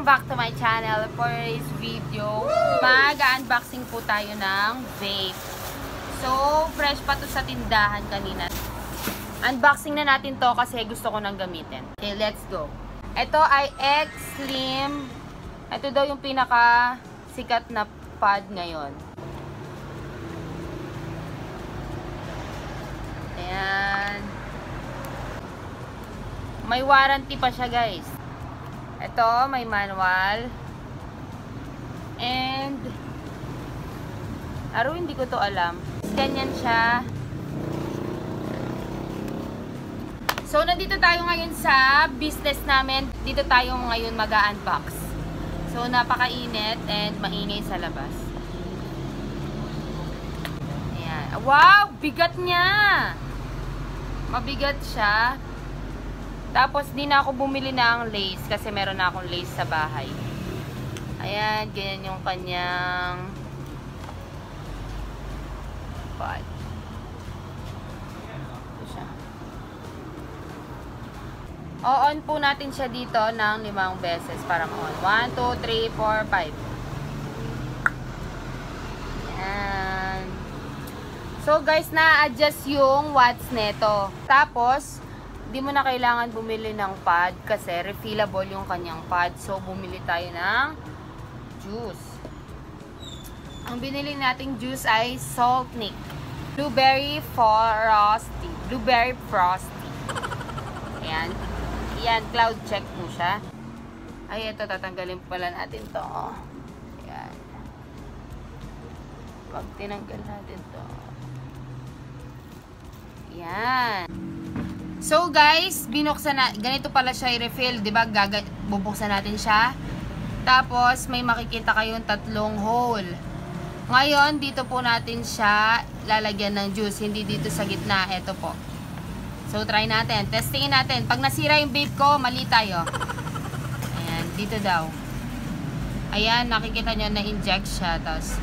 Welcome back to my channel. For this video, mag-unboxing po tayo ng vape. So, fresh pa to sa tindahan kanina. Unboxing na natin to kasi gusto ko nang gamitin. Okay, let's go. Ito ay X Slim. Ito daw yung pinaka sikat na pad ngayon. Ayan. May warranty pa siya guys. Ito, may manual. And, aro hindi ko to alam. Ganyan siya. So, nandito tayo ngayon sa business namin. Dito tayo ngayon mag-unbox. So, napakainit and maingay sa labas. Ayan. Wow! Bigat niya! Mabigat siya. Tapos, di na ako bumili ng lace kasi meron na akong lace sa bahay. Ayan, ganyan yung kanyang pod. Ito siya. O-on po natin siya dito ng limang beses. Parang on. 1, 2, 3, 4, 5. Ayan. So, guys, na-adjust yung watts neto. Tapos, di mo na kailangan bumili ng pad kasi refillable yung kanyang pad. So, bumili tayo ng juice. Ang binili nating juice ay Saltnik. Blueberry Frosty. Blueberry Frosty. Ayan. Ayan, cloud check po siya. Ay, ito, tatanggalin pala natin to. Ayan. Pag tinanggal natin to. Ayan. So guys, binuksan na, ganito pala siya i-refill, 'di ba? Bubuksan natin siya. Tapos may makikita kayong tatlong hole. Ngayon, dito po natin siya lalagyan ng juice, hindi dito sa gitna. Ito po. So try natin, testingin natin. Pag nasira yung vape ko, mali tayo. Ayan, dito daw. Ayan, nakikita nyo na inject siya. Tapos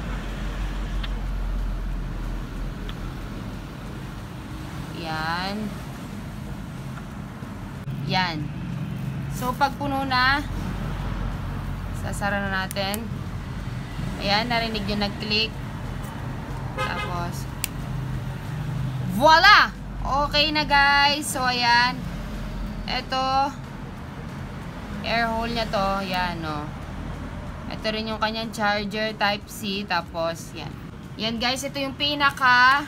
Yan. Yan. So, pag puno na, sasara na natin. Ayan, narinig yung nag-click. Tapos, voila! Okay na guys. So, ayan. Ito, air hole niya to. Yan, no. Ito rin yung kanyang charger type C. Tapos, yan. Yan guys, ito yung pinaka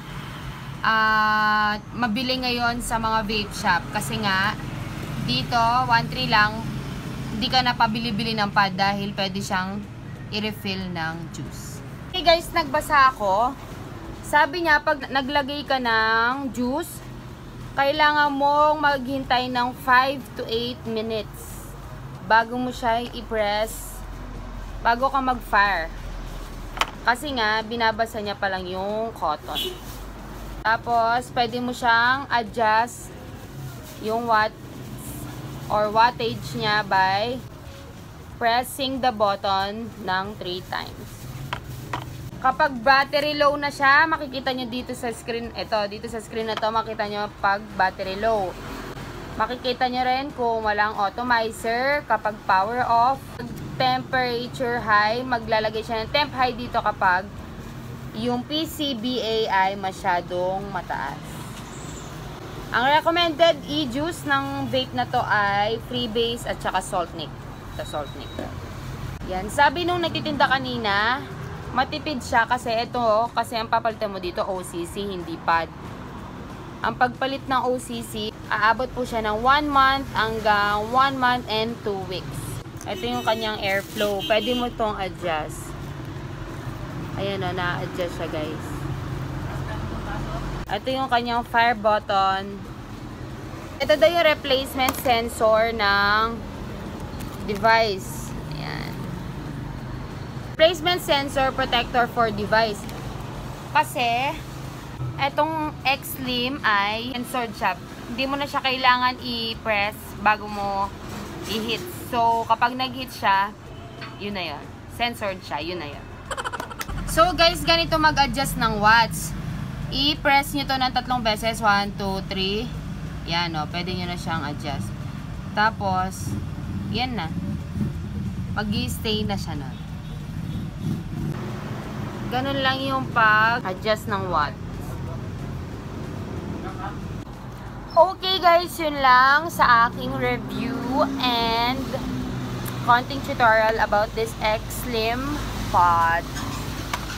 uh, mabili ngayon sa mga vape shop. Kasi nga, dito, 1.3 lang, hindi ka na pabili-bili ng pad dahil pwede siyang i-refill ng juice. Okay guys, nagbasa ako. Sabi niya, pag naglagay ka ng juice, kailangan mong maghintay ng 5 to 8 minutes bago mo siya i-press, bago ka mag-fire. Kasi nga, binabasa niya pa lang yung cotton. Tapos, pwede mo siyang adjust yung watt or wattage niya by pressing the button ng 3 times. Kapag battery low na siya, makikita nyo dito sa screen, ito, dito sa screen na to, makita nyo pag battery low. Makikita nyo rin kung walang atomizer, kapag power off, temperature high, maglalagay siya ng temp high dito kapag yung PCBA ay masyadong mataas. Ang recommended e-juice ng vape na to ay freebase at saka saltnik. Ito saltnik. Yan. Sabi nung nagtitinda kanina, matipid siya kasi ito, kasi ang papalitan mo dito OCC, hindi pad. Ang pagpalit ng OCC, aabot po siya ng 1 month hanggang 1 month and 2 weeks. Ito yung kanyang airflow. Pwede mo itong adjust. Ayan o, na-adjust siya guys. Ito yung kanyang fire button. Ito daw yung replacement sensor ng device. Ayan. Replacement sensor protector for device. Kasi, etong X-Slim ay sensored siya. Hindi mo na siya kailangan i-press bago mo i-hit. So, kapag nag-hit siya, yun na yun. Sensored siya, yun na yun. So, guys, ganito mag-adjust ng watts i-press nyo to ng tatlong beses. 1, 2, 3. Yan, o. Oh, pwede nyo na siyang adjust. Tapos, yan na. mag stay na siya nun. Ganun lang yung pag-adjust ng watt. Okay guys, yun lang sa aking review and konting tutorial about this X-Slim Pod.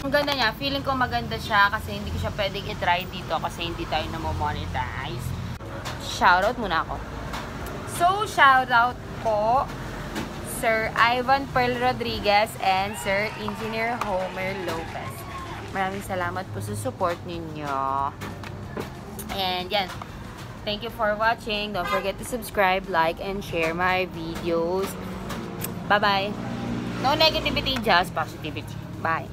Ang ganda niya. Feeling ko maganda siya kasi hindi ko siya pwedeng i-try dito kasi hindi tayo na-monetize. Shoutout muna ako. So, shoutout po Sir Ivan Pearl Rodriguez and Sir Engineer Homer Lopez. Maraming salamat po sa support ninyo. And yan. Thank you for watching. Don't forget to subscribe, like, and share my videos. Bye-bye. No negativity, just positivity. Bye.